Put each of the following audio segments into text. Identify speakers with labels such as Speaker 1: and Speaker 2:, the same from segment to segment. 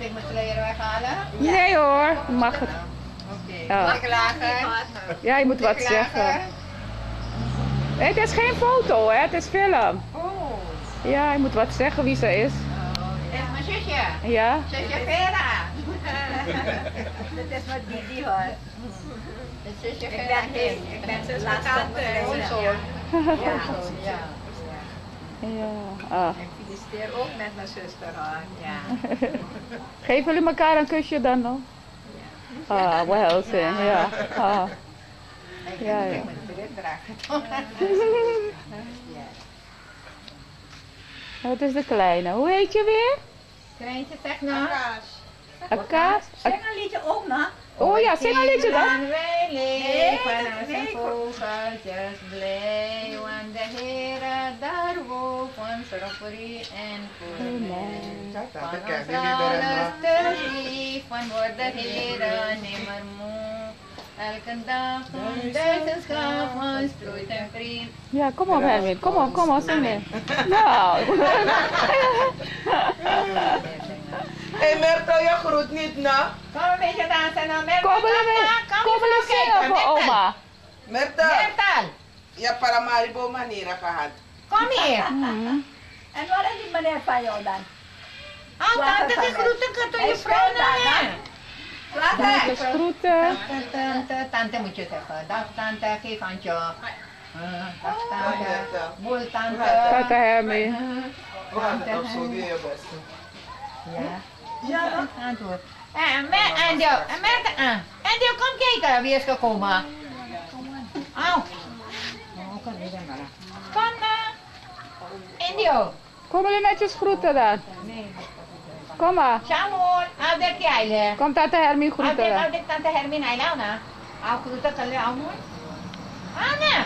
Speaker 1: Moet ik mijn sluier weghalen?
Speaker 2: Nee hoor, mag het.
Speaker 1: Oké.
Speaker 2: Ja.
Speaker 1: Mag ik lachen?
Speaker 2: Ja, je moet wat
Speaker 1: ik lachen?
Speaker 2: zeggen. Nee, het is geen foto, hè? Het is film.
Speaker 1: Oh.
Speaker 2: Ja, je moet wat zeggen wie ze is.
Speaker 1: Dit is mijn zusje.
Speaker 2: Ja?
Speaker 1: Zusje Vera. Dit is mijn Didi hoor. Is zusje Vera. Ik ben, ik ben zus van tante. Schoonzoon. Ja. Ja.
Speaker 2: Ja. Ah.
Speaker 1: Ik feliciteer ook met mijn zuster hoor. Ja.
Speaker 2: Geven jullie elkaar een kusje dan nog? Ah, wel zin, ja. Ah.
Speaker 1: Ik
Speaker 2: Ja, ja.
Speaker 1: ik dragen. Ja.
Speaker 2: Wat is de kleine? Hoe heet je weer?
Speaker 1: Kleintje, zeg nou.
Speaker 2: Akaas?
Speaker 3: Zing een liedje ook nog.
Speaker 2: Oh ja, zing een liedje dan.
Speaker 1: Aan wij leven
Speaker 3: dat
Speaker 1: als
Speaker 3: weet
Speaker 1: een
Speaker 3: ik.
Speaker 1: vogeltjes blij, want de Heere daar boven zorgt voor u en voor mij. Van ons alles te lief, van wordt de Heere nimmer moe. Elke dag een
Speaker 4: Hé Merto, je groet niet nou.
Speaker 1: Kom een beetje dansen nou, Mertel.
Speaker 2: Kobbelen
Speaker 1: kom,
Speaker 2: we,
Speaker 1: kijken,
Speaker 2: zingen voor oma.
Speaker 4: Merto,
Speaker 1: Mertel,
Speaker 4: je paramaribo maniera gehad.
Speaker 1: kom hier.
Speaker 3: En wat is die meneer van jou dan?
Speaker 1: Oh, tante, die groeten kan toch je vrouw hè?
Speaker 2: Tante
Speaker 1: Tante,
Speaker 2: groeten.
Speaker 1: tante, tante moet je zeggen. Dag tante, geef handje. Dag tante, boel tante.
Speaker 2: Tante.
Speaker 4: We doe je best.
Speaker 1: Ja. Ja, antwoord. En met Andio, en met Andio, kom kijken wie is gekomen. Au. Oh, kom hier dan maar. Kom nou. Andio.
Speaker 2: Kom jullie netjes groeten dan.
Speaker 1: Nee.
Speaker 2: Kom maar.
Speaker 1: Shamon, ada kiai
Speaker 2: Kom tante Hermin
Speaker 1: Ada
Speaker 2: groeten dan.
Speaker 1: ada tante Hermin ai lau na. Aku tu kalau amun. Ana.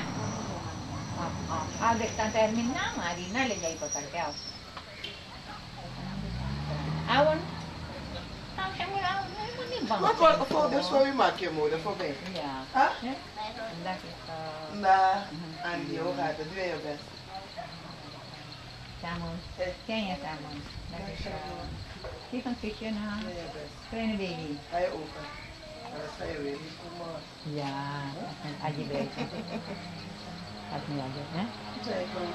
Speaker 1: Ada tante Hermin nama di na le jai pakar kau. Awan. Tahu saya awan. Bang.
Speaker 4: Wat voor foto's voor maak je moeder voor mij?
Speaker 1: Ja.
Speaker 4: Huh?
Speaker 1: Vandaag kita
Speaker 4: Nou, Andy, hoe gaat het? Doe je best.
Speaker 1: Shamon. Ken je Shamon? Dat is Geef een kusje na.
Speaker 4: Doe je best.
Speaker 1: Kleine baby.
Speaker 4: Ga je open. Anders ga je weer niet.
Speaker 1: Ja, en aji baby. Dat niet aja, hè?
Speaker 4: Zij komt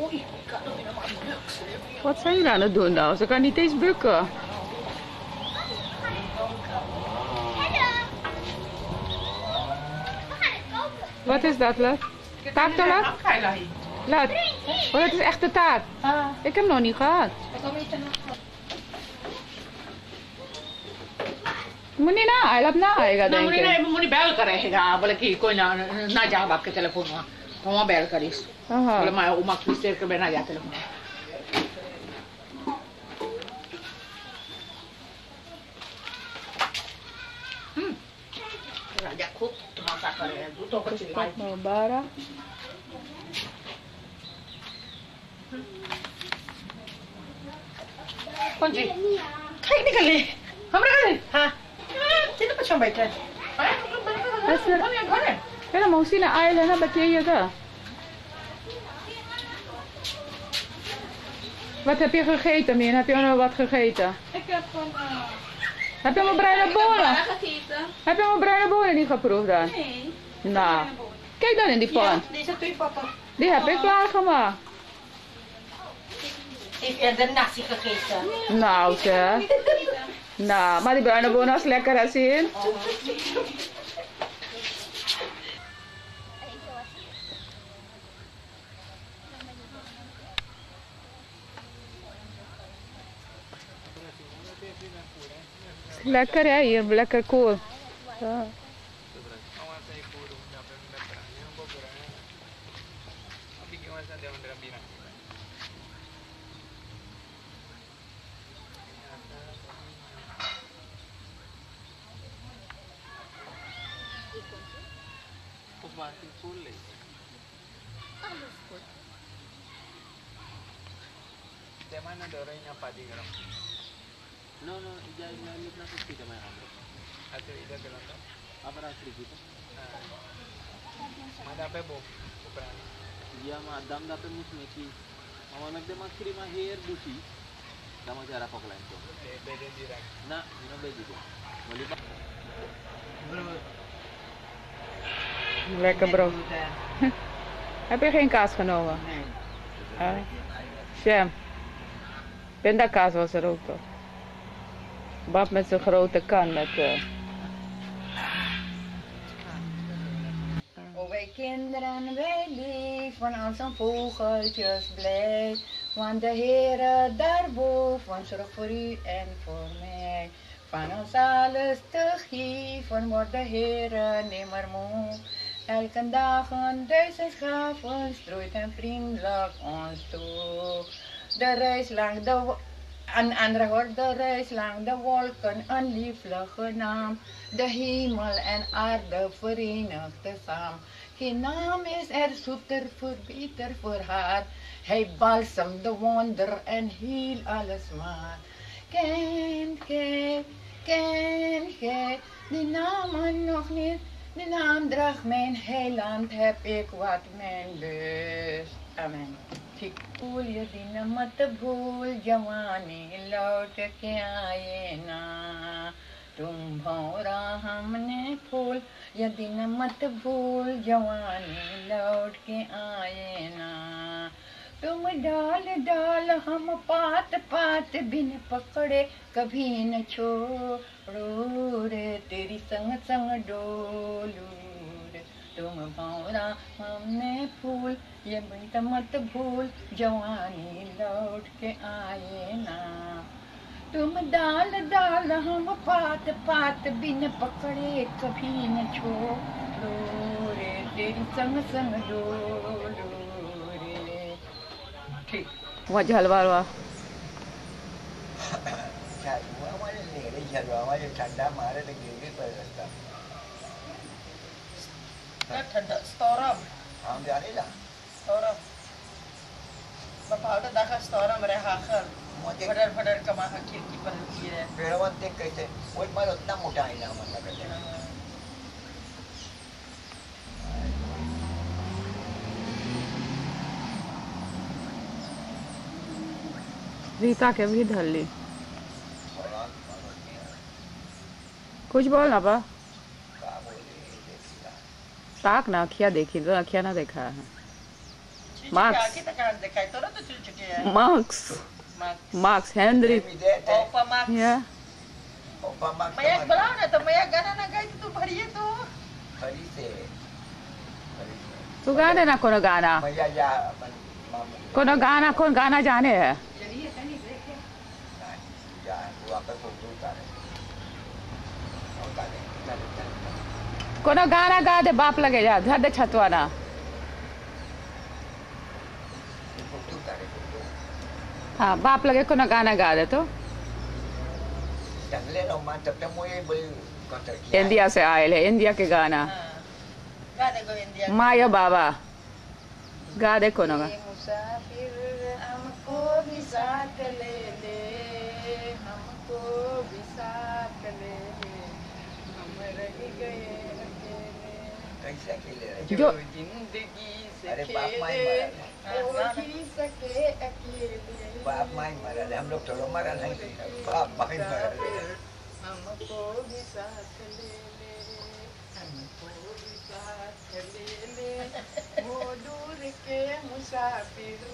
Speaker 2: Oei, ik kan nog helemaal niet buksen. Wat zijn jullie aan het doen nou? Ze kan niet eens bukken. Wat is dat, Lat? Taart, Lat? Lat. Oh, dat is echt de taart. Ik heb hem nog niet gehad. moet niet na, hij loopt na.
Speaker 5: Moet niet na, moet niet. Ik kon naar de telefoon. Pomobelo, que eu disse. Uhum. Olha, mas uma
Speaker 2: cristeira
Speaker 5: que eu bem na gata. Hum. Já cook, tu não tá querendo. Tu toca demais.
Speaker 2: Não, bara.
Speaker 5: કોણ છે કઈ નીકળી હમણાં હા તેના પછી બેઠા બસ
Speaker 2: ઘરે Is er- Ayla na, ba't je ka? Wat heb je gegeten, Min? Heb je nog wat gegeten?
Speaker 6: Ik heb van uh,
Speaker 2: Heb je mijn bruine bonen?
Speaker 6: gegeten.
Speaker 2: Heb je mijn bruine bonen niet geproefd dan?
Speaker 6: Nee.
Speaker 2: Nou, kijk dan in die pan.
Speaker 3: Deze twee pakken.
Speaker 2: Die heb ik klaargemaakt.
Speaker 3: Heeft eerder nasi gegeten.
Speaker 2: Nou, zeg. Nou, maar die bruine bonen was lekker, hè, zien? blacker ya, iya, hè hier, lekker. Cool. Ja.
Speaker 7: Kulit. Halus. Di mana
Speaker 6: No, no, ya ya ni na kusti ka may kamera.
Speaker 7: Ato ida garam to.
Speaker 6: Apa ra free kita?
Speaker 7: Mana pe bo. Upran.
Speaker 6: Ya ma dam da pe mus meki. Mama nagde ma kiri ma hair busi. Dama jara poklan to.
Speaker 7: Eh bede direct.
Speaker 6: Na, ino be dito. Wali ba?
Speaker 2: Lekker bro. Heb je geen kaas genomen?
Speaker 7: Nee.
Speaker 2: Jam. Pindakaas was er ook toch? Bab met zijn grote kan met... eh,
Speaker 1: O wij kinderen, wij lief van onze vogeltjes blij. Want de Heere daarboven zorgt voor u en voor mij. Van ons alles te geven wordt de Heere nimmer moe. Elke dag een duizend gaven strooit en vriendelijk ons toe. De reis langs de een andere hoort de reis langs de wolken, een lieflijke naam. De hemel en aarde verenigd samen. Geen naam is er zoeter voor, beter voor haar. Hij balsemt de wonder en heel alles maar. Kent gij, kent gij die namen nog niet? De naam draagt mijn heiland, heb ik wat mijn lust. Amen. फूल यदि न मत भूल जवानी लौट के आए ना। तुम भौरा हमने फूल यदि न मत भूल जवानी लौट के आए ना। तुम डाल डाल हम पात पात बिन पकड़े, कभी न छोड़ो रे तेरी संग संग डोलू तुम भौरा हमने फूल ये बिंत मत भूल जवानी लौट के आए ना। तुम डाल डाल हम पात पात बिन पकड़े कभी न छोड़ो रे तेरी संग संग डोलो रे। ठीक।
Speaker 7: ले रहे charwa वाले ठंडा मारे तो गिर पर रास्ता।
Speaker 5: ठंडा.
Speaker 7: हम जाने ला।
Speaker 5: Storm. Bapauda storm
Speaker 7: देख कैसे वो मार उतना मोटा है ना मतलब
Speaker 2: रीता के भी धर ली कुछ बोल ना बा ताक ना अखिया देखी तो अखिया ना देखा है Max.
Speaker 5: Max.
Speaker 7: Max Henry.
Speaker 5: Opa Max.
Speaker 2: Yeah.
Speaker 7: Opa Max.
Speaker 5: Maya belaw na to. Maya gana na gay to
Speaker 7: bhariye to. Bhari se.
Speaker 2: तू गाने ना कोनो गाना कोनो गाना कौन गाना जाने है कोनो गाना गा दे बाप लगे जा धर दे
Speaker 7: छतवा ना
Speaker 2: हाँ बाप लगे को ना गाना गा दे तो इंडिया से आए ले इंडिया के गाना
Speaker 5: हाँ।
Speaker 2: माया बाबा गा दे
Speaker 7: को ना
Speaker 2: जो
Speaker 5: ज़िंदगी से खेले
Speaker 1: अकेले।
Speaker 7: बाप माई मरा हम लोग थोड़ा मरा नहीं बाप माई मरा
Speaker 1: भी साथ ले ले भी साथ ले ले वो दूर के मुसाफिर,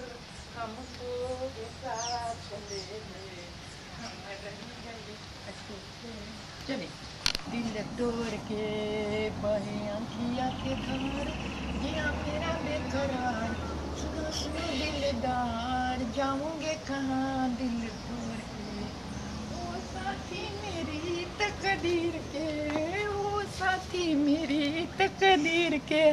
Speaker 1: हमको भी साथ ले ले दिल तोड़ के बहे आँखिया के धार जिया मेरा बेकरार दिलदार जाऊँगे कहाँ दिल तोड़ के? ओ साथी मेरी तकदीर के ओ साथी मेरी तकदीर के।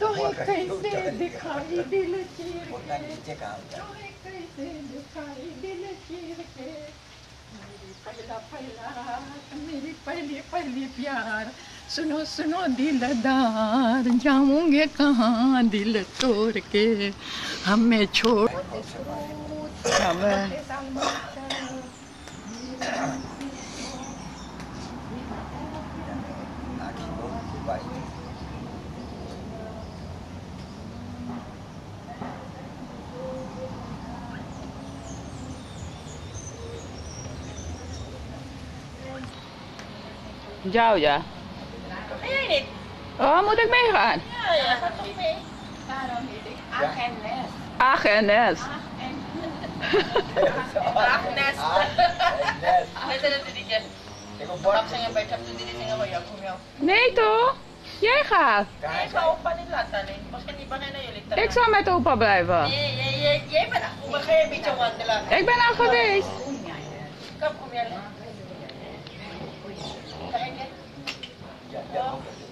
Speaker 1: तो कैसे दिखाई दिल चीर
Speaker 7: नीचे कहाँ होता है?
Speaker 1: कैसे दिखाई दिल चीर के? मेरी पहला पहला मेरी पहली पहली प्यार सुनो सुनो दिलदार जाऊँगे कहाँ दिल तोड़ के? हमें छोड़
Speaker 7: आँखें बहुत बारीक
Speaker 2: Oh, moet ik meegaan?
Speaker 5: Ja, ja, gaat toch mee.
Speaker 2: Waarom heet ik
Speaker 5: Agnes?
Speaker 7: Agnes.
Speaker 5: Agnes.
Speaker 2: Nee toch? Jij gaat.
Speaker 5: Ik ga opa niet laten. Misschien niet bang naar jullie
Speaker 2: Ik zal met opa blijven.
Speaker 5: Nee, jij, jij, jij bent. We een beetje wandelen.
Speaker 2: Ik ben al geweest.
Speaker 7: Kom, kom jij.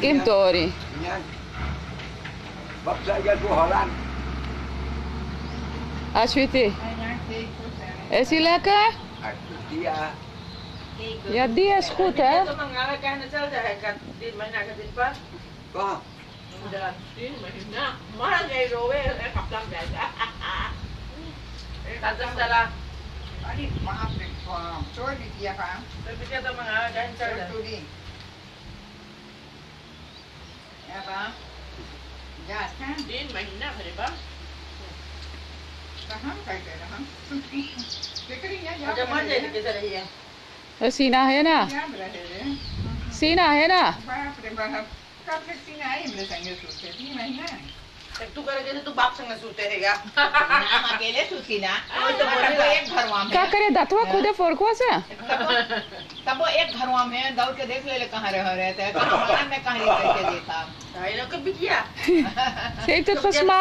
Speaker 2: Kim Tori.
Speaker 7: Wat zei jij
Speaker 2: voor Is hij lekker? Ja. Die is goed, hè?
Speaker 5: Wat? Ik ga dat stellen.
Speaker 3: from Jordan dia ka. Bibigyan ng mga
Speaker 5: dancer. Jordan. Ya ba? Ya, kan? Din
Speaker 3: mahina ka, di ba? कहाँ
Speaker 5: कर रहा हम? बिक्रिया
Speaker 3: या जमा दे के जरा ये
Speaker 5: तो सीना है
Speaker 2: ना सीना है ना
Speaker 3: बाप रे बाप कब सीना आई मेरे संगे सोचते थी महीना
Speaker 5: तो
Speaker 2: क्या करे दतवा खुदे फोड़कुआ से?
Speaker 1: तब तो, वो तो एक घरवा में दौड़ के देख ले ले कहाँ रह रहे थे कहाँ में कहाँ लेके के
Speaker 5: देता आई लोग के
Speaker 2: बिटिया से तो खसमा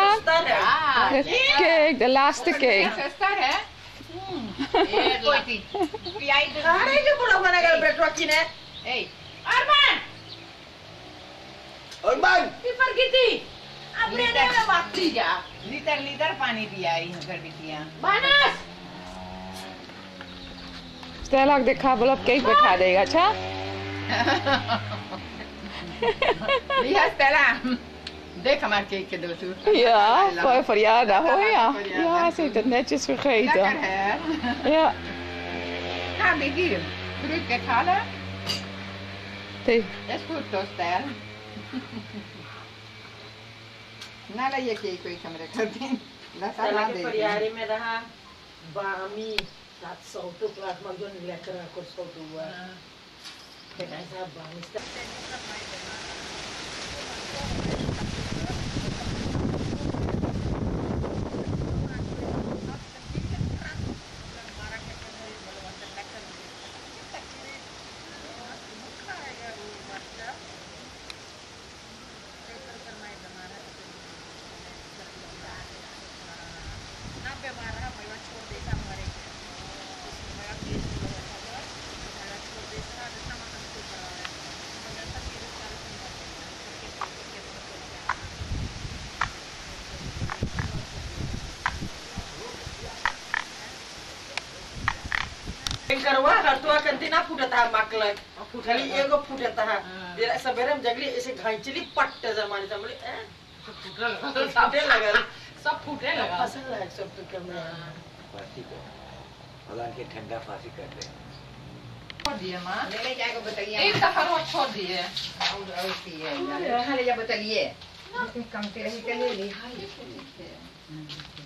Speaker 2: हाँ, के लास्ट के।
Speaker 3: सिस्टर है
Speaker 1: एक लाती पीआई
Speaker 5: अरे जो बोलो मना कर बेटवा किने
Speaker 1: ए
Speaker 5: अरमान! अरमान! की पर આપણે હવે વાગતી
Speaker 1: જા લીટર લીટર પાણી પીયા હું
Speaker 5: ઘર
Speaker 2: બીતિયા માનસ તેલાક દેખા બોલબ કેક બેઠા દેગા છા
Speaker 3: યસ તેલા Denk aan maar keken door toe.
Speaker 2: Ja, voor je verjaardag. Oh ja. Ja, ze heeft het netjes vergeten.
Speaker 3: Lekker
Speaker 2: hè?
Speaker 3: Ja. Nou, die hier. Druk weghalen.
Speaker 2: Dat
Speaker 3: is goed, Tostel. ना लाइए ये कोई कमरे कर दिन लता
Speaker 5: ना
Speaker 3: दे
Speaker 5: परियारी
Speaker 3: में
Speaker 5: रहा बामी सात सौ तो क्लास में जो लेकर को सौ तो हुआ कैसा बामी करवा हटवा कंटिना फुटत हा माकलक खाली एगो फुटत हा जरा सबेरम जगली ऐसे घांचली पट्ट जमाने समले ए फुटे लगल सब फूटे लगा फ़सल लग सब तो कम
Speaker 7: फांसी कर भगवान के ठंडा फांसी कर दे
Speaker 3: छोड़ दिए माँ
Speaker 1: ले ले जाएगा बताइए
Speaker 3: एक दफ़ा रोज छोड़ दिए
Speaker 1: और और पिए हाँ ले जा बताइए कम से रही के ले ली Kooi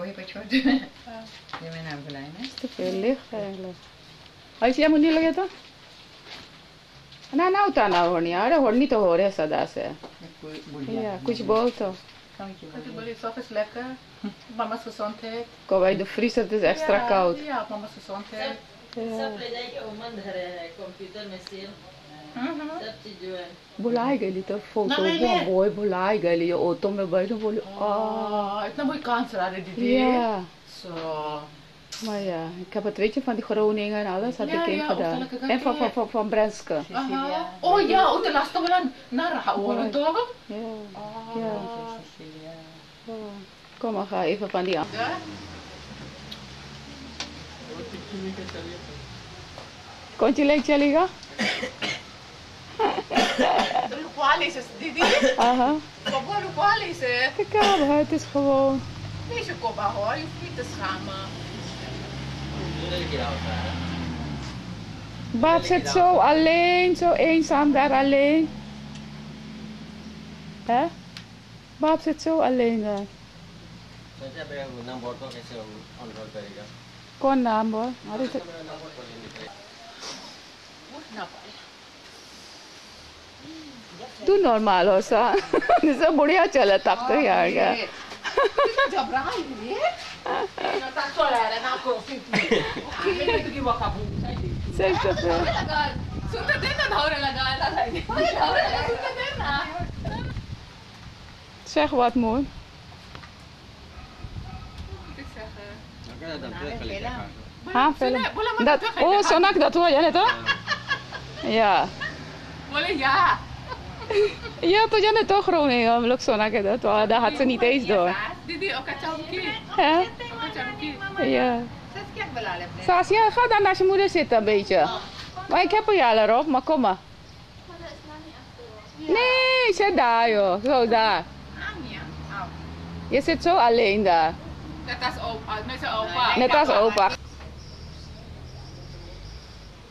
Speaker 2: वही हाँ। मैंने आप बुलाया ना। तो पहले तो? ना ना उता ना होनी तो हो रहे सदा से। कुछ बोल तो। को भाई
Speaker 3: फ्री
Speaker 2: सर्विस
Speaker 3: एक्स्ट्रा काउट या
Speaker 2: है
Speaker 5: सब ले जाइए वो मंद है कंप्यूटर में सेल कंप्यूटर में सेल सब चीज जो है
Speaker 2: बुलाई गई तो फोटो
Speaker 3: नहीं,
Speaker 2: वो
Speaker 3: नहीं।
Speaker 2: वो बुलाई गई ऑटो में बैठे बोले आ
Speaker 3: Oh, het is een mooie kans raden die
Speaker 2: ja
Speaker 3: Zo.
Speaker 2: maar ja ik heb het weet je van die Groningen en alles had
Speaker 3: Ja,
Speaker 2: ik in
Speaker 3: ja,
Speaker 2: gedaan
Speaker 3: Oostelijke
Speaker 2: en van, van,
Speaker 3: Kantine.
Speaker 2: van, van Brenske
Speaker 3: Aha. Oh ja, ook de laatste wel naar Houwen toch?
Speaker 2: ja
Speaker 3: Oh.
Speaker 2: ja Ja. kom maar ga even van die aan
Speaker 3: Ja.
Speaker 2: kon je leuk Jalika
Speaker 3: Qual is het? Didi?
Speaker 2: aha
Speaker 3: Papa, qual is het?
Speaker 2: de kamer het is gewoon
Speaker 3: Deze koppa hoor, je hoeft niet te schamen.
Speaker 2: Bab zit zo alleen, zo eenzaam daar alleen. Hè? Bab zit zo alleen daar.
Speaker 7: सोचा मेरा नंबर को कैसे ऑनरोल करेगा
Speaker 2: कौन नाम बोल अरे तू नॉर्मल हो सा जैसे बुढ़िया चलत आप तो यार क्या
Speaker 7: शेख
Speaker 2: बात مول
Speaker 3: हाँ فيلم
Speaker 2: ده
Speaker 3: او
Speaker 2: سونك
Speaker 3: ده
Speaker 2: تو يعني تو يا ولا يا Ja. Ja, toen je net toch Groningen, om sonak dat, hoor. dat had ze niet eens door.
Speaker 3: Didi? Oka chauki.
Speaker 2: Ja. Ga dan naast je moeder zitten een beetje. Maar ik heb er jou erop, maar kom maar. Nee, zit daar joh. Zo daar. Je zit zo alleen daar.
Speaker 3: Net als opa, net als opa.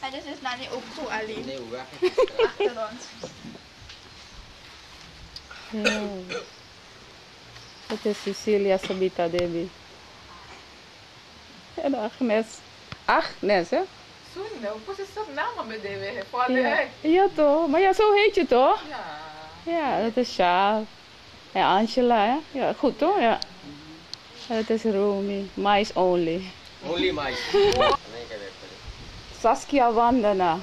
Speaker 8: En dit is Nani die Okto alleen.
Speaker 7: Nee,
Speaker 8: weg. Ons.
Speaker 2: Dit is Cecilia Sabita Debbie. En Agnes. Agnes, hè?
Speaker 3: Zoen, hoe is dat naam met Debbie?
Speaker 2: Ja, toch? Maar ja, zo heet je toch?
Speaker 3: Ja.
Speaker 2: Ja, dat is Sjaal. En Angela, hè? Ja, goed toch? Ja. Dat is Romy. Mais only.
Speaker 7: Only mais.
Speaker 2: Saskia Wandana.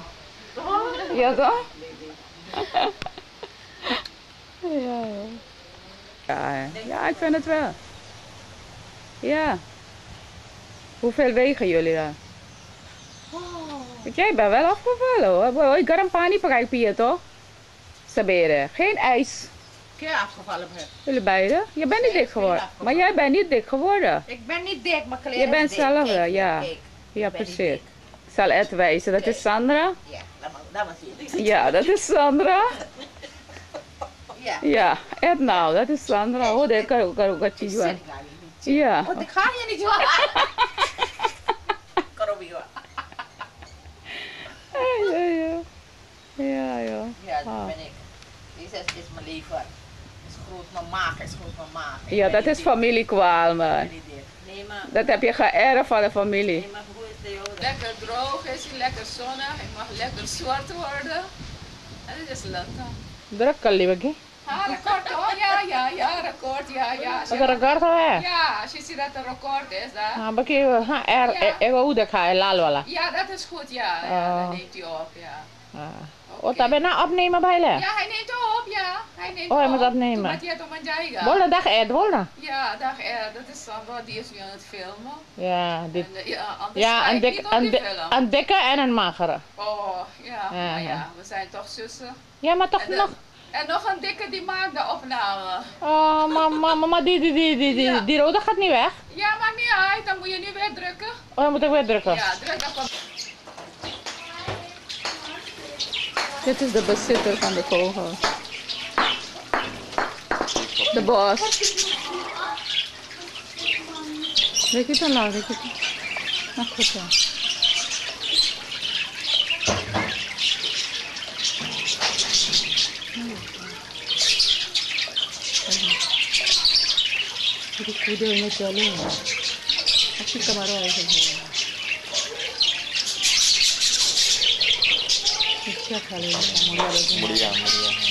Speaker 2: Ja, toch? ja, ja. Ja, ik vind het wel. Ja. Hoeveel wegen jullie dan? Jij bent wel afgevallen hoor. Boy, garam pani pakij pier toch? Sabere. Geen ijs.
Speaker 3: Keer afgevallen ben.
Speaker 2: Jullie beiden? Je bent niet dik geworden. Maar jij bent niet dik geworden.
Speaker 1: Ik ben niet dik, maar kleren
Speaker 2: Je bent zelf ja. Ja,
Speaker 1: ben niet
Speaker 2: precies. Ik zal het wijzen. Dat is Sandra.
Speaker 1: Ja, laat maar zien.
Speaker 2: Ja, dat is Sandra.
Speaker 1: Ja.
Speaker 2: Ja, et nou, dat is Sandra. Oh, dat kan ook ook wat je. Ja.
Speaker 1: Want ik ga je niet zo. Karobi hoor.
Speaker 2: Ja, ja. Ja, ja.
Speaker 1: Ja, dat
Speaker 2: Ah.
Speaker 1: ben ik. Deze is, mijn lever. Is groot mijn maag, is groot mijn maag. Ik
Speaker 2: Ja, dat is familiekwaal,
Speaker 1: maar,
Speaker 2: Dat heb je geërfd van de familie.
Speaker 1: nee, maar
Speaker 3: Lekker droog is hij, lekker zonnig. Hij mag lekker zwart worden. En het is lekker.
Speaker 2: Druk lagi.
Speaker 3: Ah, record. Oh ja, ja, ja, record. Ja, ja. Als
Speaker 2: record is?
Speaker 3: Ja, als je ziet dat het record is. Hè?
Speaker 2: Ah, bekijk, ha, er,
Speaker 3: ja.
Speaker 2: ik wil hoe dat gaat, eh, lal
Speaker 3: Ja, dat is goed, ja. ja
Speaker 2: ah.
Speaker 3: dat neemt hij op, ja.
Speaker 2: Ah.
Speaker 3: Oh,
Speaker 2: Otta, ben nou opnemen bij
Speaker 3: Ja, hij neemt op, ja. Hij neemt
Speaker 2: oh, hij moet opnemen.
Speaker 3: Wat hij het om een
Speaker 2: jijga. Wolle dag Ed, wolle.
Speaker 3: Ja, dag Ed. Dat is die is nu aan het filmen.
Speaker 2: Ja, dit.
Speaker 3: En, ja,
Speaker 2: ja een, dik, een, een, dikke en een magere.
Speaker 3: Oh, ja.
Speaker 2: ja.
Speaker 3: Maar
Speaker 2: ja,
Speaker 3: we zijn toch zussen.
Speaker 2: Ja, maar toch
Speaker 3: eh,
Speaker 2: nog...
Speaker 3: En nog een dikke die maakt de opname.
Speaker 2: Oh, mama, mama, die, die, die, die, die, die rode gaat niet weg.
Speaker 3: Ja, maar niet uit. Dan moet je nu weer drukken.
Speaker 2: Oh, dan moet ik weer drukken.
Speaker 3: Ja, druk op.
Speaker 2: Dit is de bezitter van de kogel. De boss. Weet je het al lang? Weet je het? Nou, goed zo. Jadi 这颗粒你看茉莉啊茉莉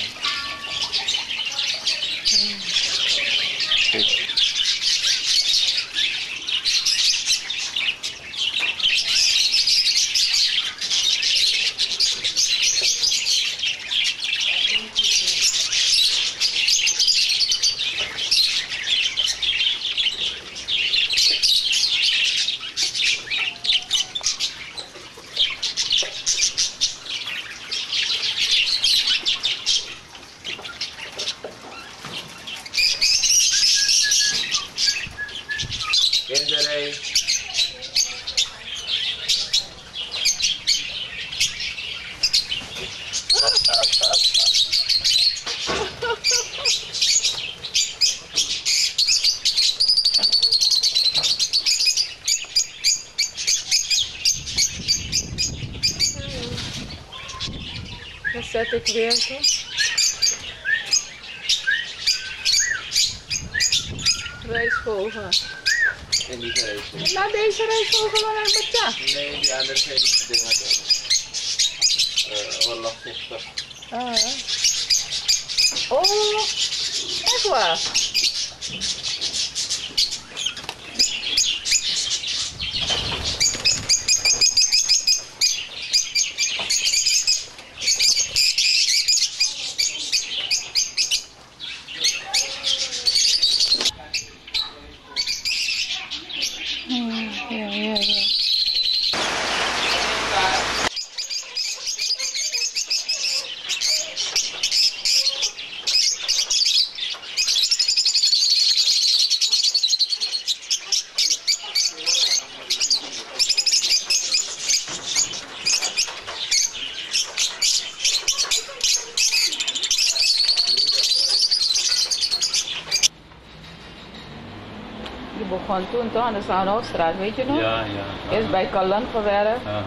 Speaker 2: Zaanhoofdstraat, weet je nog?
Speaker 6: Ja, ja.
Speaker 2: Eerst bij Kalan gewerkt.
Speaker 6: Aha.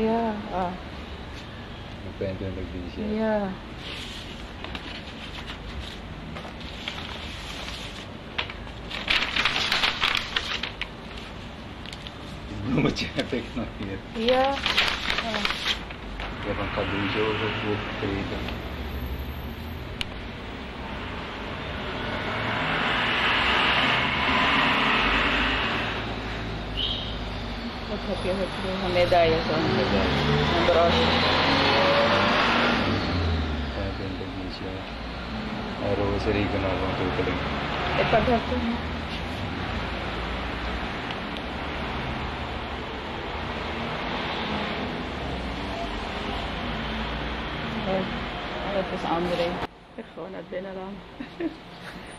Speaker 2: Ja, ah,
Speaker 6: Ik ben
Speaker 2: ja.
Speaker 6: bloemetje heb ik nog hier.
Speaker 2: Ja,
Speaker 6: Ik heb een cadeau zo goed gekregen.
Speaker 2: wat heb je gekregen? Een medaille zo. Een broche.
Speaker 6: Ja, ik ben Indonesia. En roze regionale ontwikkeling.
Speaker 2: Ik had dat toen. Oh, dat is André. Ik ga gewoon naar binnen dan.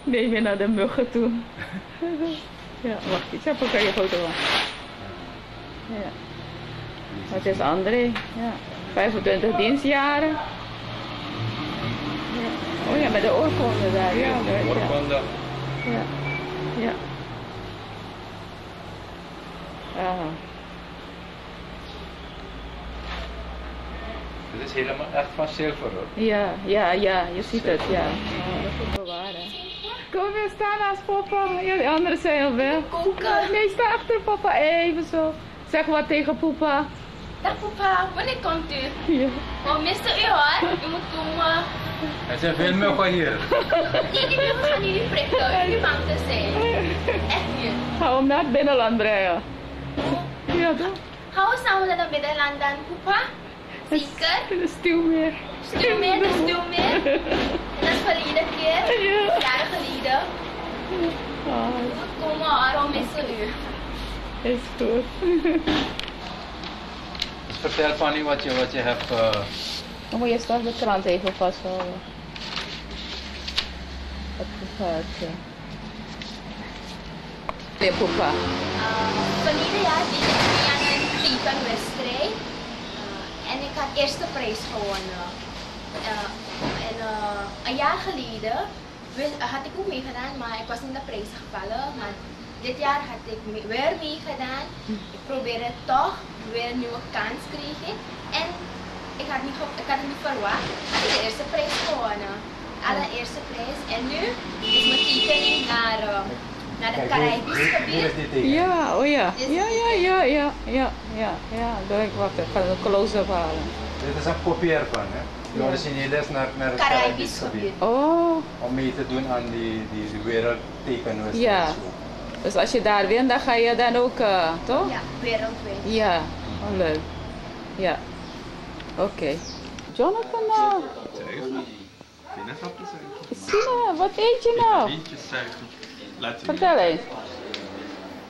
Speaker 2: Neem je naar de muggen toe. ja, wacht, iets heb ik er je foto van. Ja. Het is André, ja. 25 dienstjaren. Ja. Oh ja, met de oorkonde daar. Ja, ja.
Speaker 6: Oorkonde.
Speaker 2: Ja. Ja. Aha.
Speaker 6: Dit is helemaal echt van zilver hoor.
Speaker 2: Ja, ja, ja, je ziet het, ja. Oh, dat is bewaren. Kom weer staan naast papa. Ja, de anderen zijn al weg.
Speaker 8: Koken.
Speaker 2: Nee, sta achter papa even zo. Zeg wat tegen papa.
Speaker 8: Dag papa, wanneer komt u?
Speaker 2: Ja.
Speaker 8: Oh, mister u hoor. U moet komen.
Speaker 6: Er zijn veel muggen hier.
Speaker 8: Nee, die mensen gaan jullie prikken. Jullie bang te zijn. Echt niet.
Speaker 2: Ga hem naar het binnenland brengen. Ja, toch?
Speaker 8: Gaan we samen naar het Middenland dan, papa? Zeker?
Speaker 2: De stuw meer.
Speaker 8: Stuur meer, dus stuur meer. En dat is verleden keer.
Speaker 2: Ja.
Speaker 8: Jaren geleden. Kom maar, om is u.
Speaker 2: Is goed.
Speaker 6: Dus vertel Fanny wat je, wat je hebt. eh,
Speaker 2: Dan moet je straks de krant even vasthouden. Het gevaartje. Weer poepa.
Speaker 8: Verleden jaar deed ik mee aan een tekenwedstrijd. Ik had eerste prijs gewonnen. Uh, en uh, een jaar geleden had ik ook meegedaan, maar ik was in de prijs gevallen. Maar dit jaar had ik me- weer meegedaan. Ik probeerde toch weer een nieuwe kans kreeg ik. En ik had, niet ik had het niet verwacht. Had ik de eerste prijs gewonnen. Allereerste prijs. En nu is mijn tekening naar, uh, naar het Caribisch gebied.
Speaker 2: Ja, oh ja. Ja, ja, ja, ja, ja, ja, ja. Doe ik wacht, ik ga een close-up halen.
Speaker 7: Dit is een kopie ervan, hè? De originele is naar, naar het
Speaker 8: Caribisch
Speaker 7: gebied.
Speaker 2: Oh,
Speaker 7: Om mee te doen aan die, die, die wereldtekenwedstrijd.
Speaker 2: Ja. dus als je daar wint, dan ga je dan ook, eh, toch?
Speaker 8: Ja, wereldwijd.
Speaker 2: Ja, oh, leuk. Ja. Oké. Jonathan, uh, Sina, wat eet je nou? Vertel eens.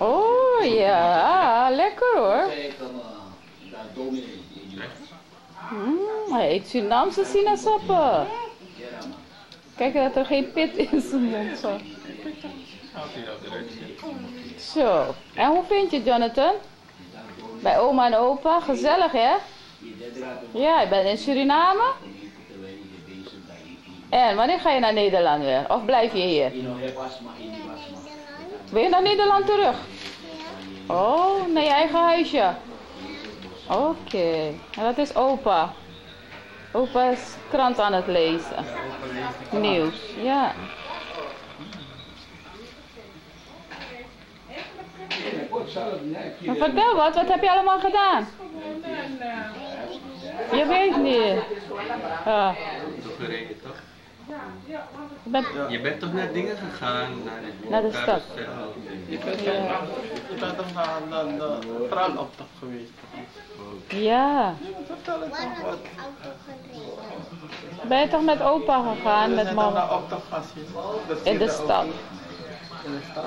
Speaker 2: Oh ja, lekker hoor. Mm, hij eet Surinaamse sinaasappen. Kijk dat er geen pit in zijn mond zat. Zo, en hoe vind je Jonathan? Bij oma en opa, gezellig hè? Ja, je bent in Suriname? En wanneer ga je naar Nederland weer? Of blijf je hier? Wil je naar Nederland terug? Oh, naar je eigen huisje? Oké, en dat is opa. Opa is krant aan het lezen. Nieuws, ja. Maar vertel wat, wat heb je allemaal gedaan? Je weet niet. Ah, je bent-
Speaker 6: Je bent toch naar dingen gegaan? Naar de,
Speaker 2: Naar de stad.
Speaker 6: Je
Speaker 9: Je bent toch naar de, de geweest?
Speaker 2: ja.
Speaker 9: Vertel eens nog wat.
Speaker 2: Ben je toch met opa gegaan,
Speaker 9: We
Speaker 2: met mama?
Speaker 9: naar optocht gaan zien? Dat
Speaker 2: In de stad.
Speaker 9: In de stad.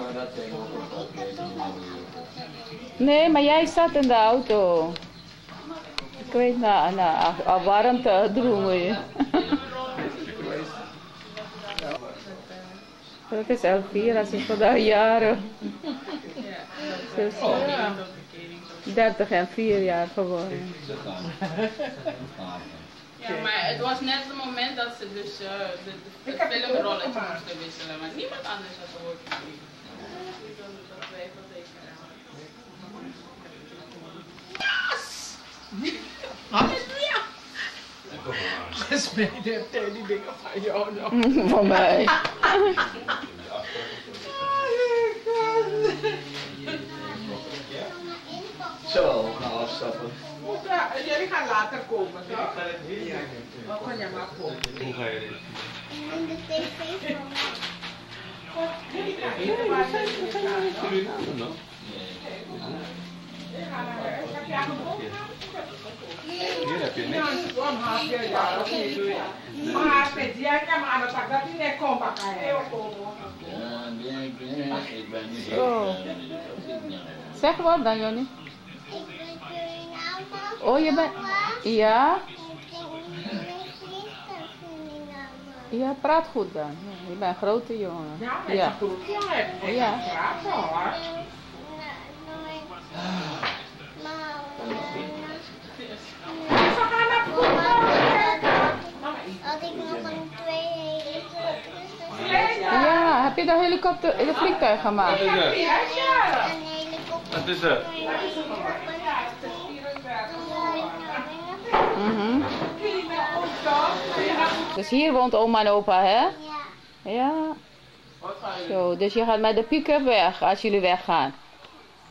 Speaker 2: Nee, maar jij zat in de auto. Ik weet na, na a, warmte droegen je. Dat is Elvira, ze is vandaag jaren. Ze is eh, 30 en 4 jaar geworden.
Speaker 10: Ja, maar het was net het moment dat ze dus eh, de, de, het filmrolletje moesten wisselen, maar niemand anders had gehoord. Wij van.
Speaker 3: Gesmeden tegen die dingen van jou nog.
Speaker 2: Van mij.
Speaker 9: Zo, we gaan afstappen.
Speaker 3: Ja, jullie gaan later komen. toch? Ja. Kan je maar komen.
Speaker 6: Hoe ga je dit?
Speaker 11: In de tv
Speaker 6: Suriname nog? Hier heb je niks.
Speaker 3: Maar pedia kan maar dat dat niet meer komt bakken.
Speaker 2: Zo. Zeg wat dan, Jonny? Oh, je bent... Ja? Ja, praat goed dan. Je bent een grote jongen.
Speaker 3: Ja, is
Speaker 2: Ja.
Speaker 3: een grote jongen.
Speaker 2: Ja.
Speaker 3: Praten hoor. Ze gaan naar
Speaker 11: Had ik nog een twee hele
Speaker 2: Ja, heb je de helikopter, de vliegtuig gemaakt?
Speaker 6: Wat is er?
Speaker 11: Een helikopter.
Speaker 6: Wat is er?
Speaker 2: Mhm. Dus hier woont oma en opa, hè? Ja. Zo, dus je gaat met de pick-up weg als jullie weggaan.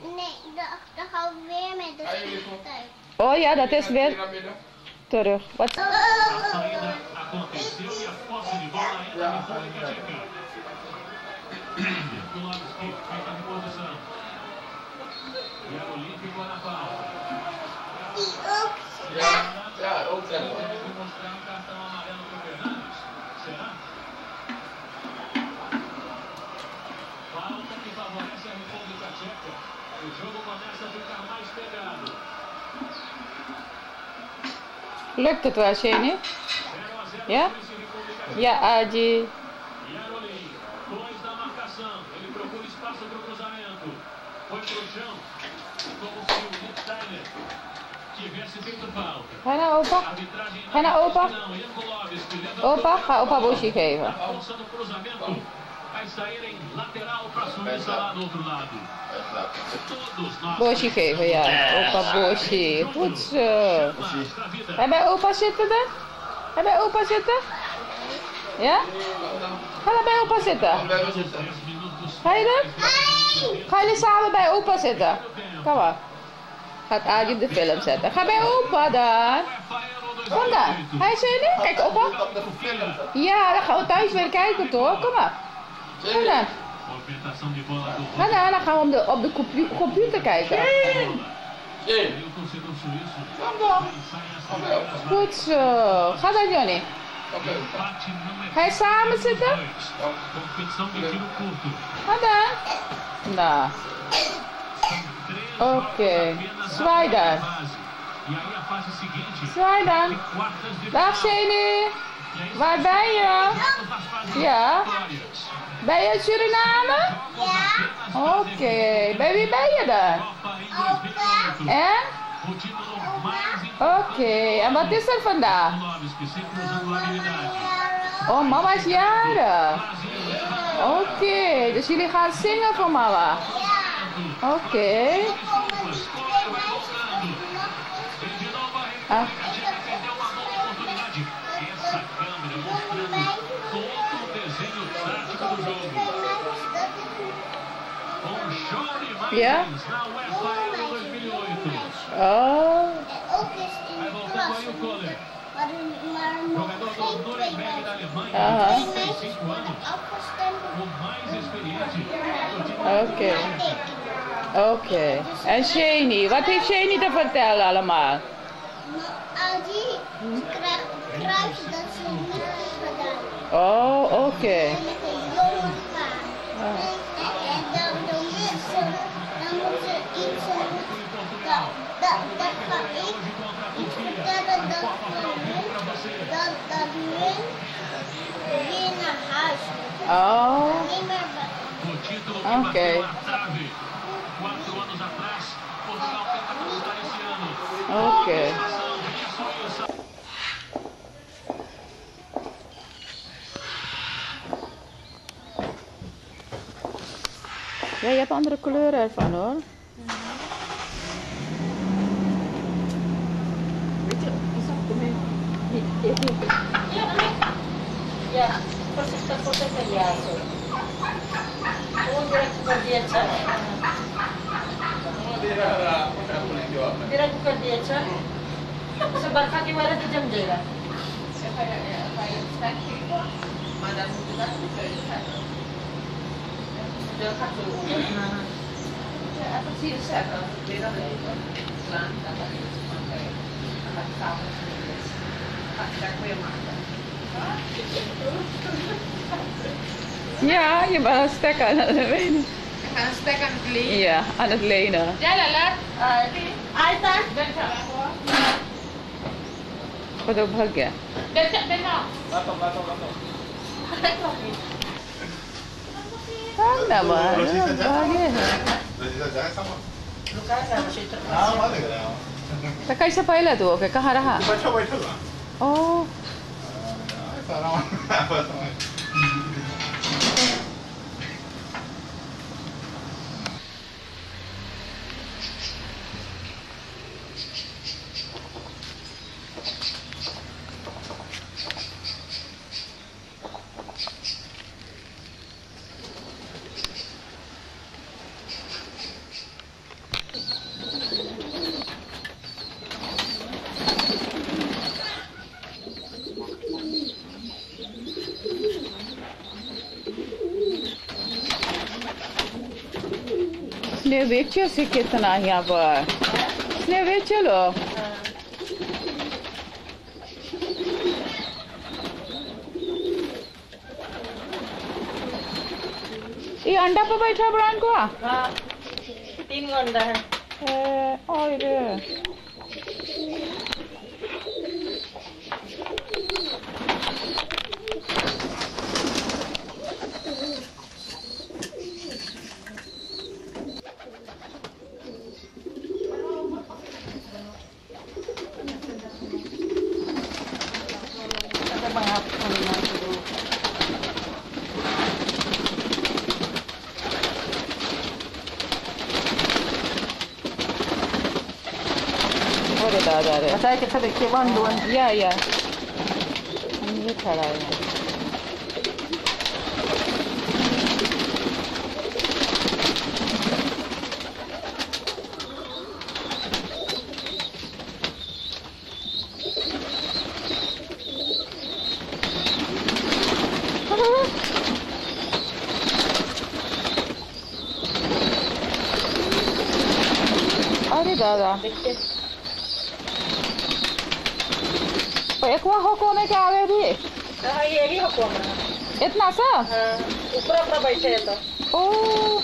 Speaker 11: Nee, dan dan gaan we weer met de vliegtuig.
Speaker 2: Oh ja, dat is weer terug. Wat?
Speaker 9: Ja, ook zeg maar.
Speaker 2: Lukt het wel, Shani? Ja? Ja, Adi. Ga naar opa. Ga naar opa. Opa, ga opa Boshi geven. Boshi geven, ja. Opa Boshi. Goed zo. Ga je bij opa zitten dan? Ga je bij opa zitten? Ja? Ga dan bij opa zitten. Ga je dan? Gaan jullie samen bij opa zitten? Kom maar. Gaat Adi op de film zetten. Ga bij opa dan. Kom dan. Ga je zin Kijk opa. Ja, dan gaan we thuis weer kijken toch? Kom maar. Kom dan.
Speaker 12: Do
Speaker 2: Ga dan, dan gaan we op de, op de compu- computer kijken.
Speaker 12: Torcedor suíço
Speaker 2: Goed zo. Ga dan Johnny. Ga je samen zitten? Ga dan. Nou. Oké. Zwaai dan. Zwaai dan. Dag Shani. Waar ben je? Ja. Ben je uit Suriname? Ja. Oké. Bij wie ben je dan? En? Oké. En wat is er vandaag? Oh, mama is jarig. Oké. Dus jullie gaan zingen voor mama? Oké. Ah. Ja? Oh. Aha. Oké. Oké. En Shani, wat heeft Shani te vertellen allemaal?
Speaker 11: Adi krijgt kruis dat ze niet gedaan.
Speaker 2: Oh, oké
Speaker 11: met een jonge paard. En, en dan, dan moet ze, dan moet ze iets, eh, dat, dat, dat ga ik iets vertellen dat voor hun, dat, dat hun weer naar huis moet.
Speaker 2: Oh.
Speaker 11: Niet meer bij-
Speaker 2: Oké.
Speaker 12: Quatro anos atrás, Portugal tenta conquistar esse ano.
Speaker 2: Oké. Ja, je hebt andere kleuren ervan hoor.
Speaker 5: Ya, persista proses ya. Oh, dia bukan dia cak. Dia bukan dia cak.
Speaker 2: Ja, je bent een stek aan het lenen.
Speaker 1: Ik ga een stek aan het lenen.
Speaker 2: Ja, aan het lenen.
Speaker 1: Ja, laat.
Speaker 11: Aita,
Speaker 2: Wat op huggen. Kang naman. Ano, bagay. Tak कैसे पहिला तू ओके कहाँ रहा ओ Sneeuwwitje zie ik het Oh. Uh, I thought I, I was like. Çeşi
Speaker 5: ketina hiya var. Sleve çelo.
Speaker 2: ये अंडा पे
Speaker 3: बैठा ब्रांड को तीन
Speaker 2: अंडा है और ما سعی کرده که یه وان دو ون بیاریم. همیشه حالا.
Speaker 5: है हाँ ऊपर ऊपर बैठे हैं तो
Speaker 2: ओ.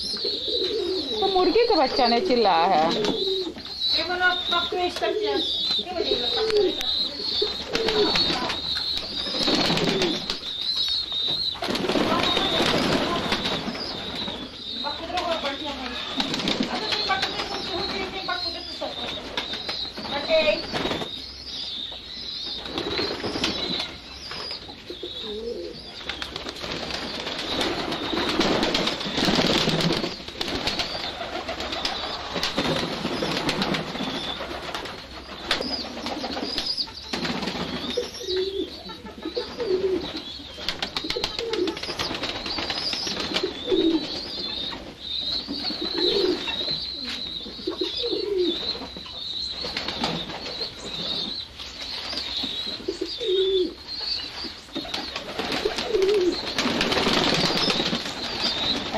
Speaker 2: तो मुर्गी के बच्चा ने चिल्लाया. है
Speaker 5: ये बना पक्के इस तक क्या ये बजेगा पक्के Okay.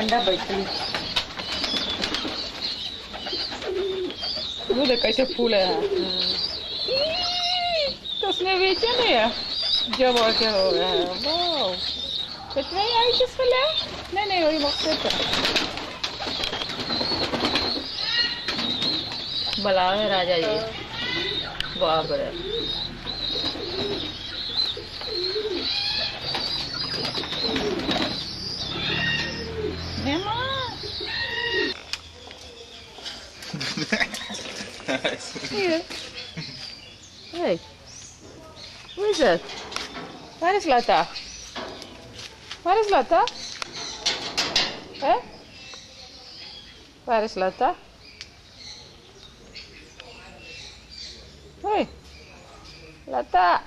Speaker 2: अंडा बैठी देख कैसे फूल है तो उसने बेचे नहीं है जब और क्या हो गया है वाह कितने आई किसको ले नहीं नहीं वही मकसद था है राजा जी बाप रे Hier. Hey. Hoe is het? Waar is Lata? Waar is Lata? Hè? Waar is Lata? Hoi. Lata.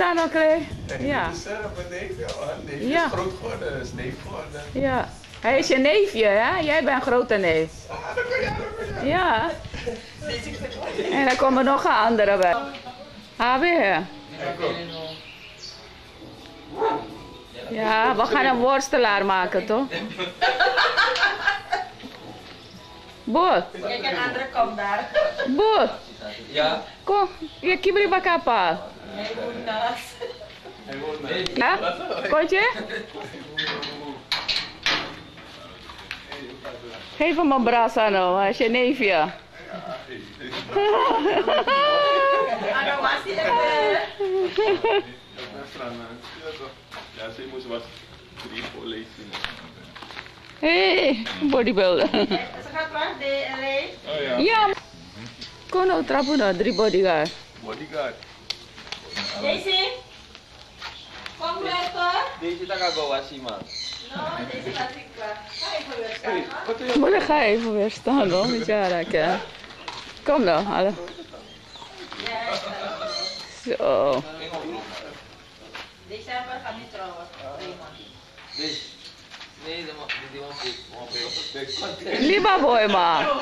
Speaker 2: Ook, hè? Ja.
Speaker 9: Zelf een neefje, hoor. Neefje
Speaker 2: Ja.
Speaker 9: is groot geworden, is neef geworden.
Speaker 2: Ja. Hij is je neefje, hè? Jij bent een grote neef. Ja. En dan komen nog een andere bij. Ah, weer. Ja, we gaan een worstelaar maken, toch? Boer,
Speaker 5: Kijk, een andere komt daar.
Speaker 2: boer,
Speaker 7: Ja.
Speaker 2: kom, je kibri bakapa. Ja? Kontje? Geef hem een brasa hij is je neefje.
Speaker 5: Ano was hij er?
Speaker 9: Ja, ze moest wat drie voorlezen.
Speaker 2: Hey, bodybuilder.
Speaker 5: Ze gaat waar? De race?
Speaker 9: Oh ja.
Speaker 2: Nou trappen naar drie bodyguard.
Speaker 9: Bodyguard.
Speaker 5: Daisy?
Speaker 6: Deze tak agawa si man.
Speaker 5: No, Daisy gaat ik klaar. Ga even weer staan.
Speaker 2: Maar dan ga je even weer staan hoor, met jou raken. Kom nou, alle. Zo.
Speaker 5: December gaat niet trouwen.
Speaker 6: Deze. Nee, de man, die man man big, big
Speaker 2: Liba boy ma.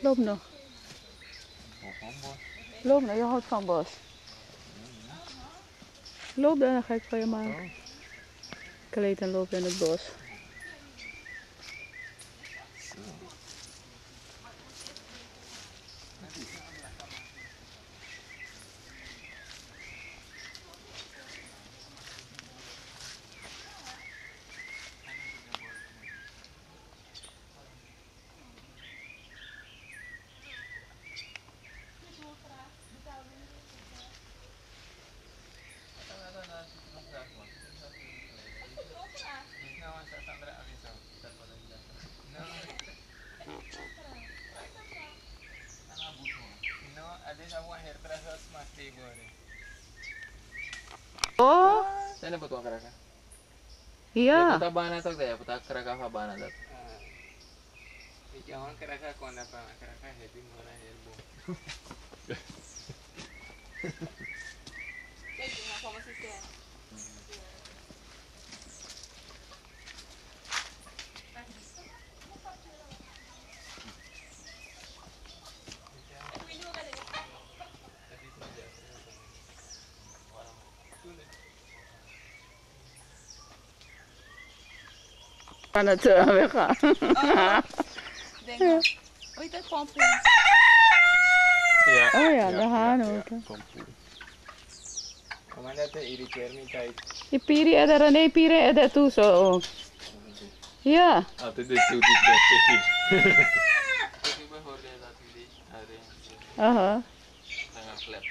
Speaker 2: Loop nog. Loop nou, je houdt van bos. Loop dan, dan ga ik voor je maken. Kleed en loop in het bos.
Speaker 6: Ano ba ito, Akaraka?
Speaker 2: Yeah.
Speaker 6: Puta ba na ito, kaya puta Akaraka ka ba na ito?
Speaker 7: Ikaw ang Akaraka, kung ano pa Akaraka, happy mo na, helbo.
Speaker 2: Aan het uh, weggaan.
Speaker 13: Denk maar. Hoe heet dat? Pompoen.
Speaker 9: Ja.
Speaker 2: Oh ja, de haan ook.
Speaker 7: Kamu dat irriteer me tijd.
Speaker 2: Je piri René piri ada tu so. Ja.
Speaker 9: Altijd dit doet die beste
Speaker 6: Kasi ba horde dat hindi are.
Speaker 2: Aha.
Speaker 6: Tanga klep.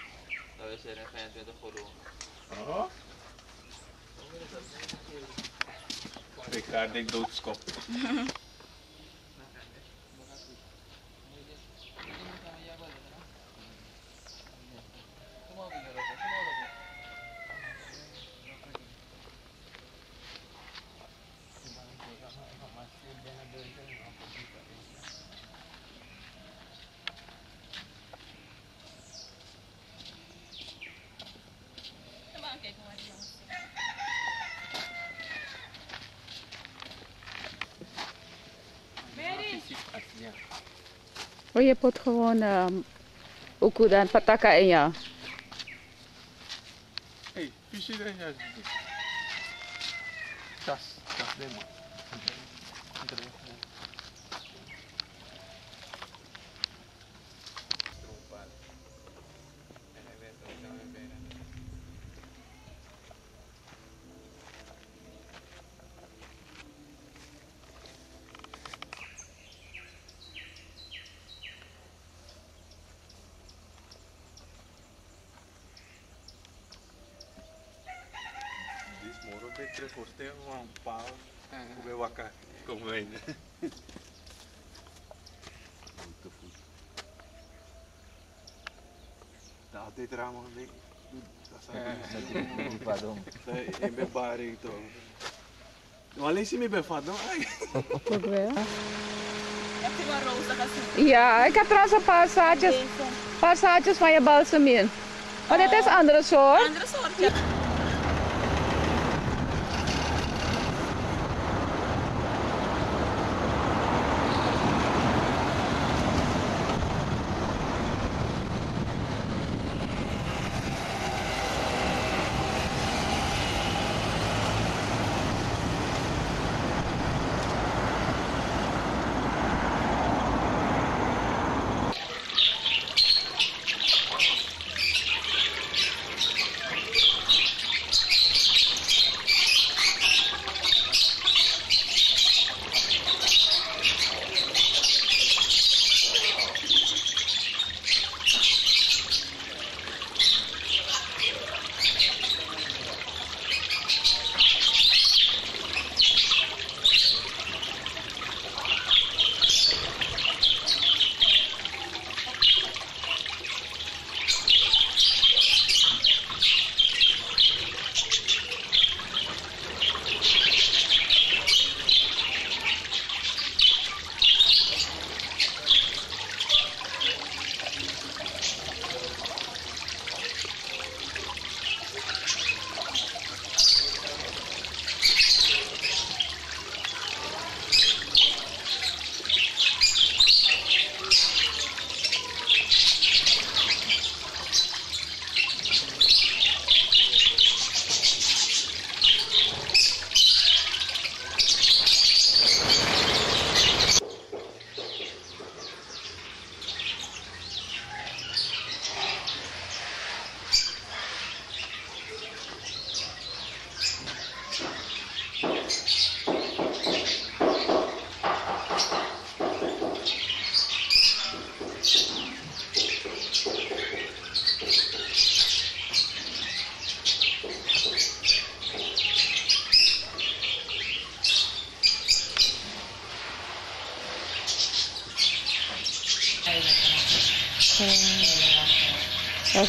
Speaker 6: बेकार देख दो उसको
Speaker 9: Oh.
Speaker 2: Je pot gewoon um, ukudan pataka in ja.
Speaker 9: Hey, visie dan ja. Tres hoste um pau. O meu acá, como vem. Muito goed. Dat dit ramen een beetje. Dat
Speaker 6: Eh, di pa dong.
Speaker 9: Ik ben bari ito. Wala si may befado ay.
Speaker 2: Goed wel.
Speaker 13: Heb je wel roze gezien?
Speaker 2: Ja, ik heb trouwens een paar zaadjes, paar zaadjes van je balsemien. Maar dit is een andere soort.
Speaker 13: Andere soort, ja.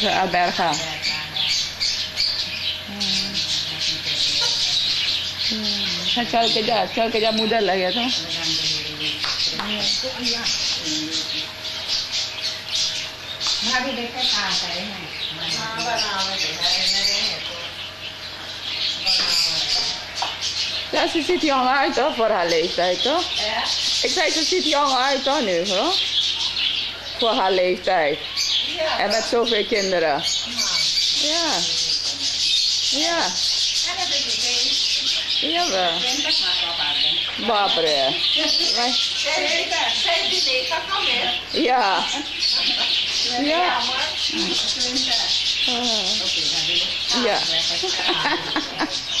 Speaker 2: Dat is Alberga. हाँ, चल के जा चल के जा मुझे लगे तो
Speaker 1: भाभी देखे कहाँ करे हैं
Speaker 2: Ja, ze ziet jong uit hoor, voor haar leeftijd toch? Ik zei, ze ziet jong uit hoor nu hoor. Voor haar leeftijd. En met zoveel kinderen. Ja. Ja. Jawel. Barbara. Wij- Ja. Ja.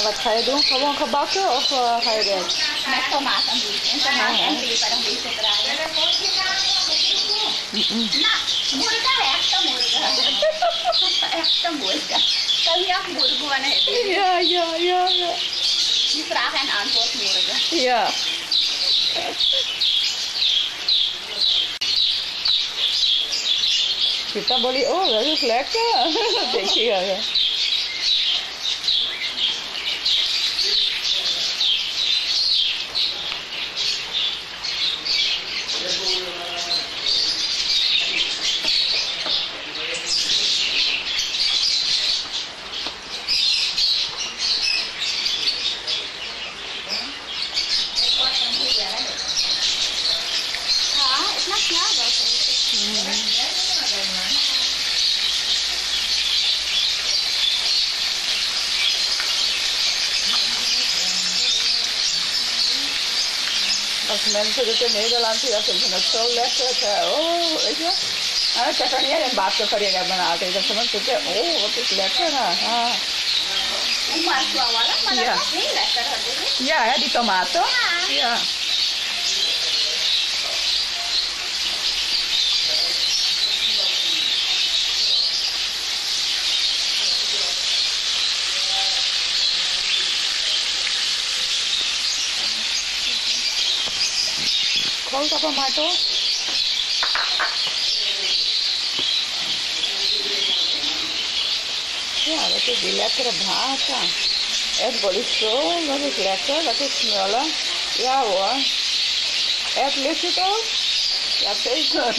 Speaker 2: En wat ga je doen? Gewoon gebakken of uh, ga je dit?
Speaker 8: Met tomaat en bief. En tomaat ah, en bief. En bief draaien. Nou, moerka, echte moerka. Echte moerka. Kan je ook moerka eh,
Speaker 2: Ja, ja, ja, ja.
Speaker 8: Die vraag en antwoord moerka.
Speaker 2: Ja. Kita boleh, oh, dat is lekker. Dat Denk je, ja, ja. Als mensen dit in Nederland hier vinden het zo lekker. eh, Oh, weet je. Ah, चटनी है बात तो करिएगा बनाते जब समझ सकते ओह what is lekker हाँ
Speaker 8: Umar suawala mana
Speaker 2: Ja.
Speaker 8: yeah. ini lekker hadis.
Speaker 2: Ja, hè, die tomaten. Ja. Grote tomato. Ja, Dat is die lekkere braten. Echt bolletje, dat is lekker, dat is smullen. Ja hoor. Echt lust het ook? Ja, zeker.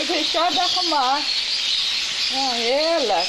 Speaker 2: Ik heb shortdag gemaakt. Ja, heerlijk.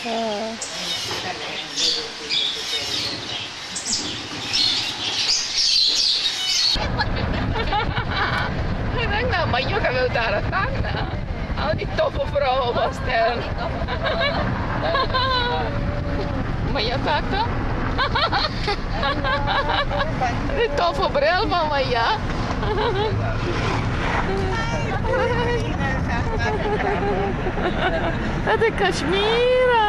Speaker 2: Ik denk nou, maar Jukka wil daar het hangen. Al die toffe vrouwen was er. Maar je gaat toch? Die toffe bril van Maya. Dat is Kashmir.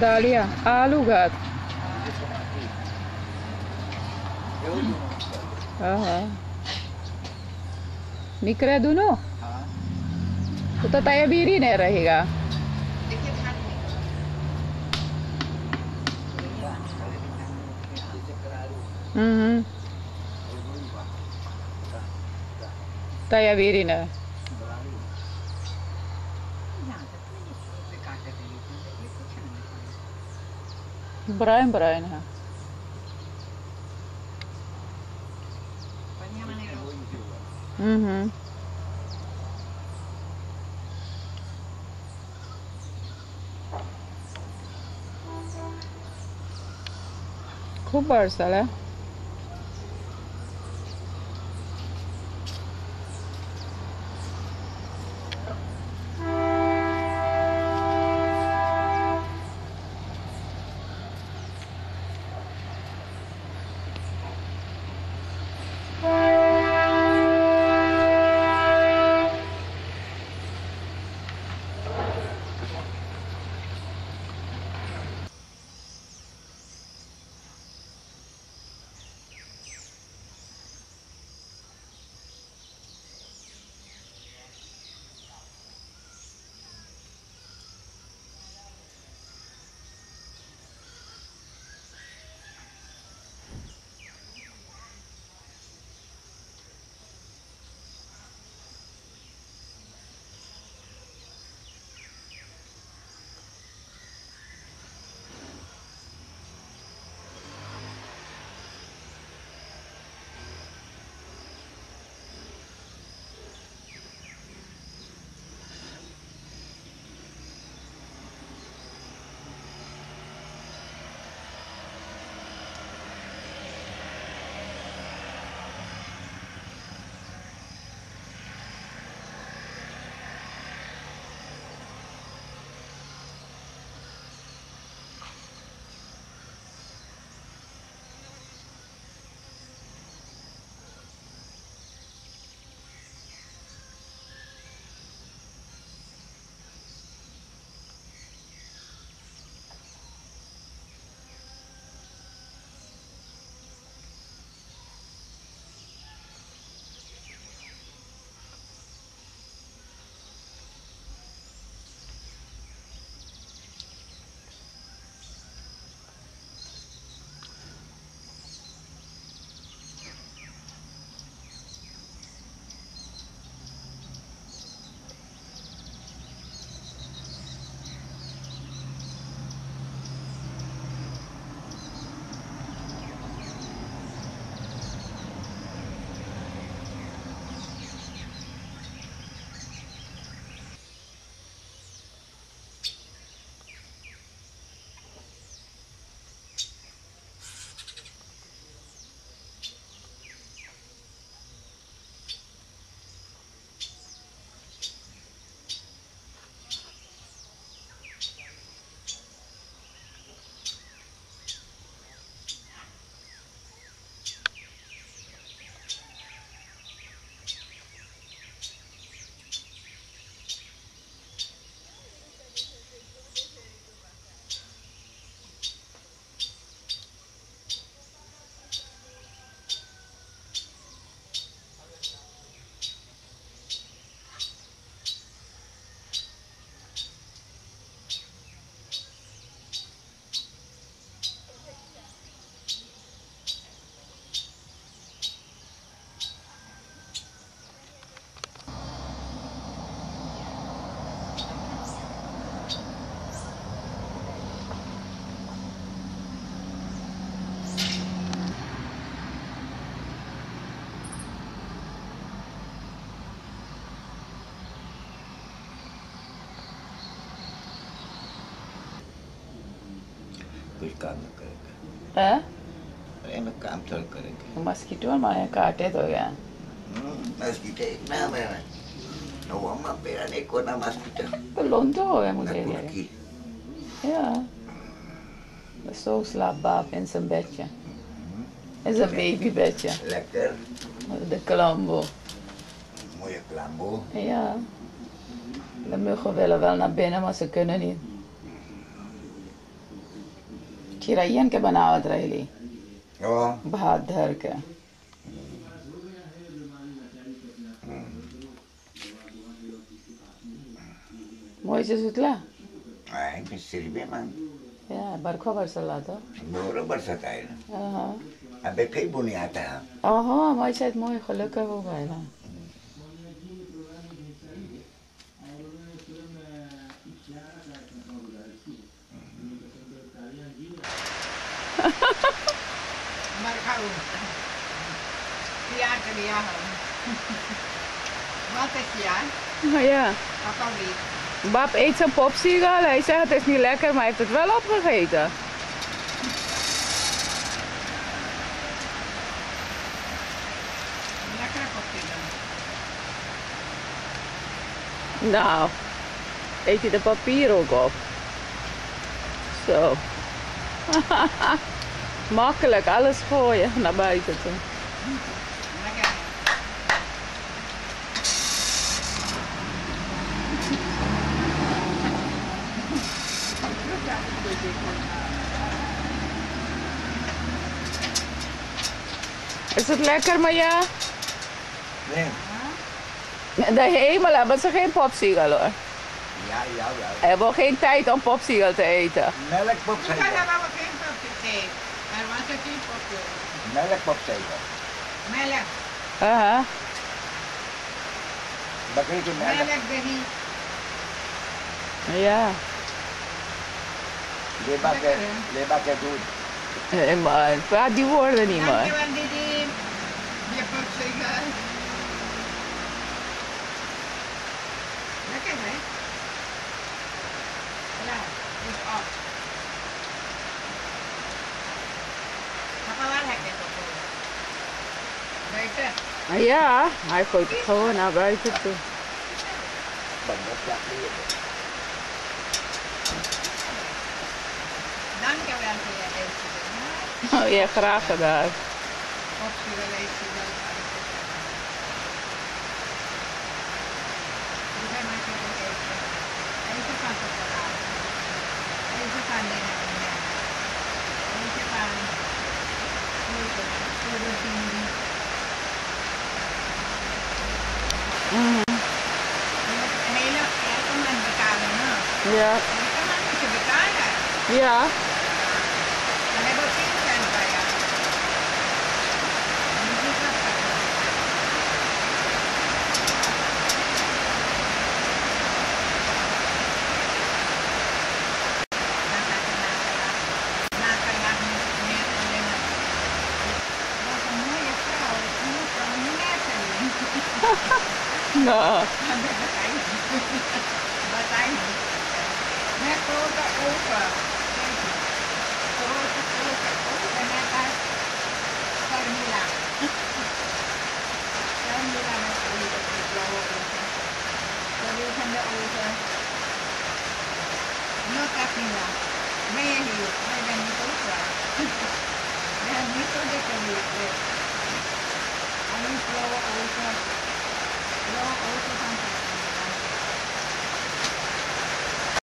Speaker 14: di te.
Speaker 2: Dahlia. आलू घात हाँ हाँ निकले दोनों तो तो तयबीर ही नहीं रहेगा हम्म तयबीर ही नहीं Brian Brian है हम्म खूब बरसाल है
Speaker 7: काम न करेगा
Speaker 2: है
Speaker 7: अरे मैं काम थोड़ा करेंगे
Speaker 2: मस्कीटो मारे काटे तो गया
Speaker 7: mosquito nada más no vamos a pegar ni con una mosquito
Speaker 2: तो लोंदो है मुझे
Speaker 7: una
Speaker 2: ये
Speaker 7: aquí
Speaker 2: ja dat is zo slaapbaar in zijn bedje is een babybedje.
Speaker 7: Lekker.
Speaker 2: De klambo.
Speaker 7: Mooie klambo.
Speaker 2: Ja. De muggen willen wel naar binnen, maar ze kunnen niet. खिरैयन के बनावत रहली। भात धर के। मोई से सुतला?
Speaker 7: आई मन
Speaker 2: या बरखो बरसला तो।
Speaker 7: बोरो बरसत
Speaker 2: आए
Speaker 7: ना। हाँ। अबे कई
Speaker 2: है। ओहो मोई मोई खलक हो गया
Speaker 1: ना। Wat is siya?
Speaker 2: Ja.
Speaker 1: Papa wie?
Speaker 2: Bab eet zijn popsiegel. Hij zegt het is niet lekker, maar hij heeft het wel opgegeten.
Speaker 1: Lekkere popsiegel.
Speaker 2: Nou, eet je de papier ook op? Zo. Makkelijk, alles gooien naar buiten toe.
Speaker 1: Lekker.
Speaker 2: Is het lekker, Maya?
Speaker 7: Nee.
Speaker 2: De hemel hebben ze geen popsiegel hoor.
Speaker 7: Ja, ja, ja.
Speaker 2: Ze hebben geen tijd om popsiegel te eten.
Speaker 7: Melkpop
Speaker 1: Ik
Speaker 7: zijn
Speaker 1: had
Speaker 7: er.
Speaker 1: er wel geen popsiegel. Er was er geen popsiegel.
Speaker 7: Melkpop zijn er.
Speaker 1: Melk.
Speaker 2: Aha.
Speaker 7: Yung melk?
Speaker 1: Melk dali.
Speaker 2: Ja.
Speaker 7: Leba ke dood.
Speaker 2: Nee man, praat die woorden niet man.
Speaker 1: Je. Lekker hè? Op. Papa wel lekker toch? Buiten.
Speaker 2: Ja, hij gooit het gewoon naar buiten toe.
Speaker 7: Bangot na
Speaker 1: Dankjewel voor je eten.
Speaker 2: Oh ja, graag gedaan.
Speaker 1: Popsiegel eten. Yeah. Yeah. Yeah.